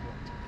possible.